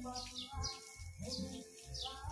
Vamos lá.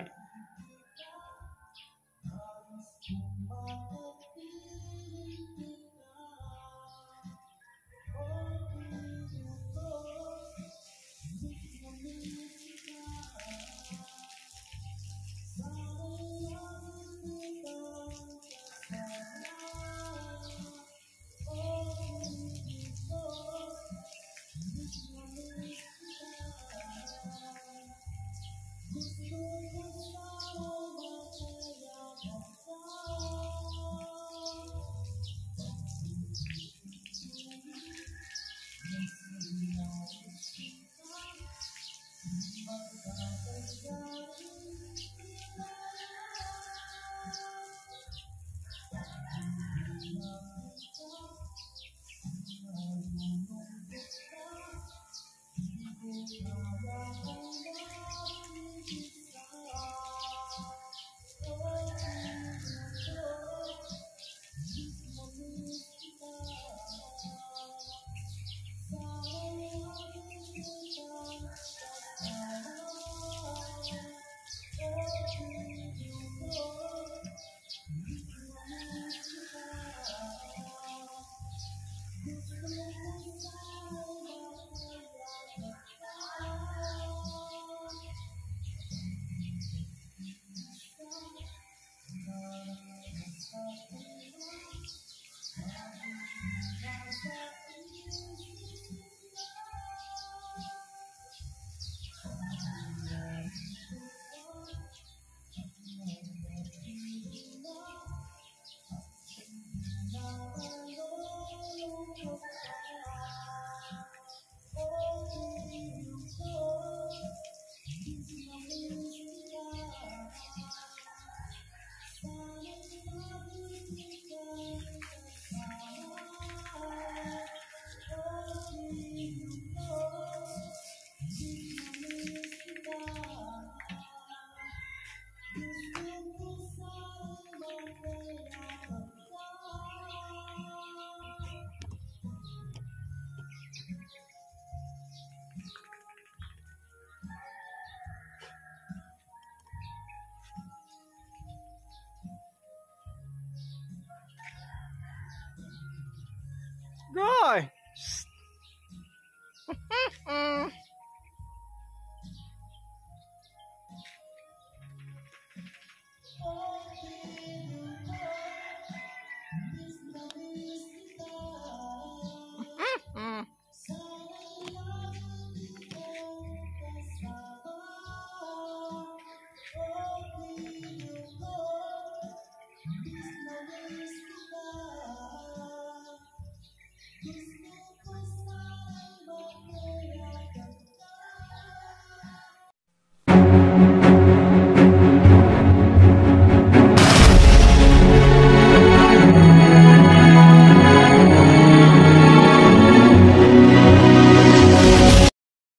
Guy!